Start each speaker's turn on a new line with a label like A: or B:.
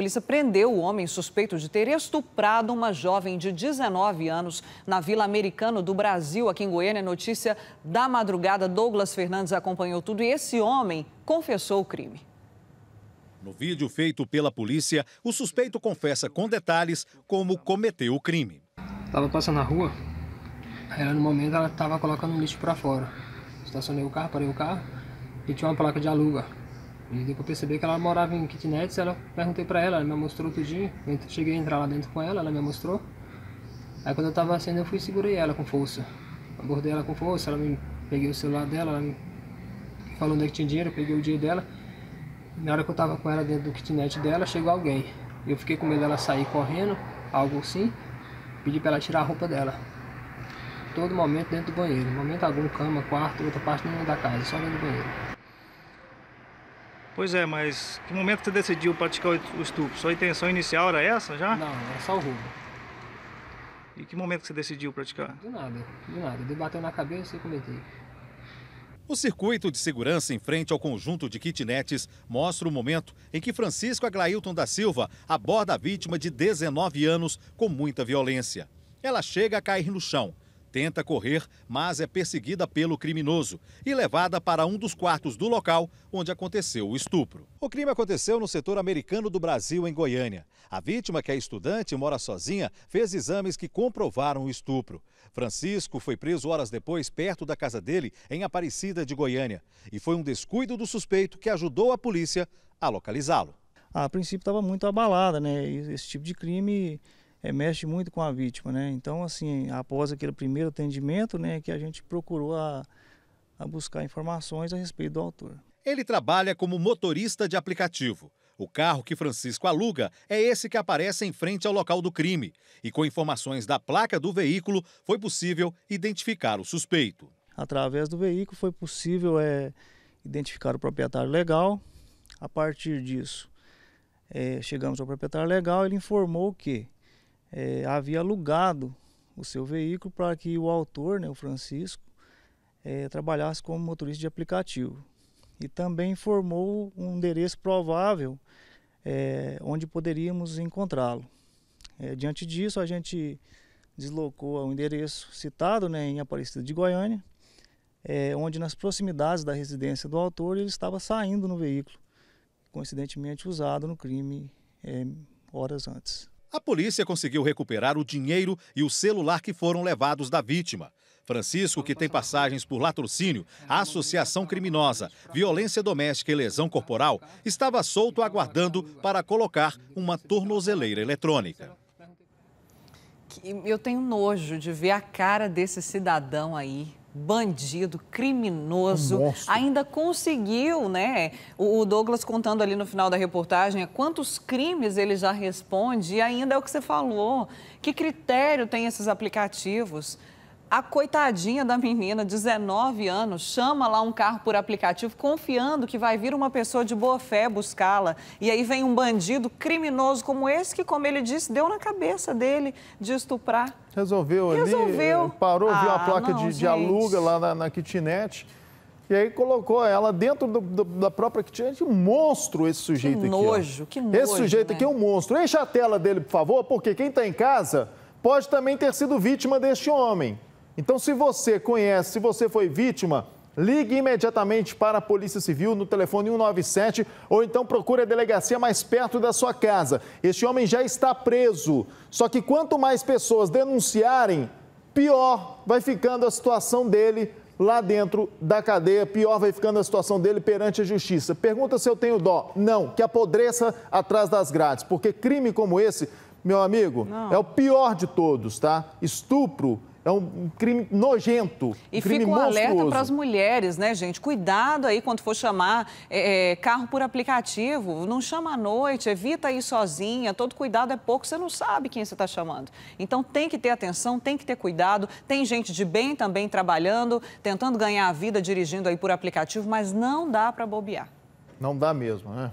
A: polícia prendeu o homem suspeito de ter estuprado uma jovem de 19 anos na Vila Americano do Brasil, aqui em Goiânia. Notícia da madrugada. Douglas Fernandes acompanhou tudo e esse homem confessou o crime.
B: No vídeo feito pela polícia, o suspeito confessa com detalhes como cometeu o crime.
C: Estava passando na rua, ela no momento ela estava colocando um lixo para fora. Estacionei o carro, parei o carro e tinha uma placa de aluga. E percebi que ela morava em kitnets, ela perguntei para ela, ela me mostrou tudinho. Eu cheguei a entrar lá dentro com ela, ela me mostrou. Aí quando eu estava saindo, eu fui e segurei ela com força. Abordei ela com força, ela me peguei o celular dela, ela me falou onde é que tinha dinheiro, eu peguei o dinheiro dela. Na hora que eu tava com ela dentro do kitnet dela, chegou alguém. Eu fiquei com medo dela sair correndo, algo assim. Pedi para ela tirar a roupa dela. Todo momento dentro do banheiro. Momento algum, cama, quarto, outra parte nenhuma da casa, só dentro do banheiro.
D: Pois é, mas que momento que você decidiu praticar o estupro? Sua intenção inicial era essa já?
C: Não, era só o roubo.
D: E que momento você decidiu praticar?
C: Do nada, do nada. Debateu na cabeça e cometi.
B: O circuito de segurança em frente ao conjunto de kitnets mostra o momento em que Francisco Aglailton da Silva aborda a vítima de 19 anos com muita violência. Ela chega a cair no chão, tenta correr, mas é perseguida pelo criminoso e levada para um dos quartos do local onde aconteceu o estupro. O crime aconteceu no setor americano do Brasil, em Goiânia. A vítima, que é estudante e mora sozinha, fez exames que comprovaram o estupro. Francisco foi preso horas depois perto da casa dele, em Aparecida de Goiânia. E foi um descuido do suspeito que ajudou a polícia a localizá-lo.
E: A princípio estava muito abalada, né? Esse tipo de crime é, mexe muito com a vítima, né? Então, assim, após aquele primeiro atendimento, né, que a gente procurou a, a buscar informações a respeito do autor.
B: Ele trabalha como motorista de aplicativo. O carro que Francisco aluga é esse que aparece em frente ao local do crime. E com informações da placa do veículo, foi possível identificar o suspeito.
E: Através do veículo foi possível é, identificar o proprietário legal. A partir disso, é, chegamos ao proprietário legal, ele informou que é, havia alugado o seu veículo para que o autor, né, o Francisco, é, trabalhasse como motorista de aplicativo. E também informou um endereço provável é, onde poderíamos encontrá-lo. É, diante disso, a gente deslocou ao endereço citado né, em Aparecida de Goiânia, é, onde nas proximidades da residência do autor ele estava saindo no veículo, coincidentemente usado no crime é, horas antes.
B: A polícia conseguiu recuperar o dinheiro e o celular que foram levados da vítima. Francisco, que tem passagens por latrocínio, associação criminosa, violência doméstica e lesão corporal, estava solto aguardando para colocar uma tornozeleira eletrônica.
A: Eu tenho nojo de ver a cara desse cidadão aí bandido, criminoso, um ainda conseguiu, né? O Douglas contando ali no final da reportagem quantos crimes ele já responde e ainda é o que você falou. Que critério tem esses aplicativos? A coitadinha da menina, 19 anos, chama lá um carro por aplicativo, confiando que vai vir uma pessoa de boa fé buscá-la. E aí vem um bandido criminoso como esse, que, como ele disse, deu na cabeça dele de estuprar.
F: Resolveu, Resolveu. ali, parou, ah, viu a ah, placa não, de, de, aluga lá na, na kitnet. E aí colocou ela dentro do, do, da própria kitnet. Um monstro esse sujeito que
A: aqui.
F: Nojo,
A: que nojo,
F: Esse sujeito
A: né?
F: aqui é um monstro. Enche a tela dele, por favor, porque quem está em casa pode também ter sido vítima deste homem. Então, se você conhece, se você foi vítima, ligue imediatamente para a Polícia Civil no telefone 197 ou então procure a delegacia mais perto da sua casa. Este homem já está preso. Só que quanto mais pessoas denunciarem, pior vai ficando a situação dele lá dentro da cadeia, pior vai ficando a situação dele perante a justiça. Pergunta se eu tenho dó. Não, que apodreça atrás das grades, porque crime como esse, meu amigo, Não. é o pior de todos, tá? Estupro é um crime nojento.
A: E
F: um crime
A: fica um alerta para as mulheres, né, gente? Cuidado aí quando for chamar é, é, carro por aplicativo. Não chama à noite, evita ir sozinha. Todo cuidado é pouco, você não sabe quem você está chamando. Então tem que ter atenção, tem que ter cuidado. Tem gente de bem também trabalhando, tentando ganhar a vida dirigindo aí por aplicativo, mas não dá para bobear.
F: Não dá mesmo, né?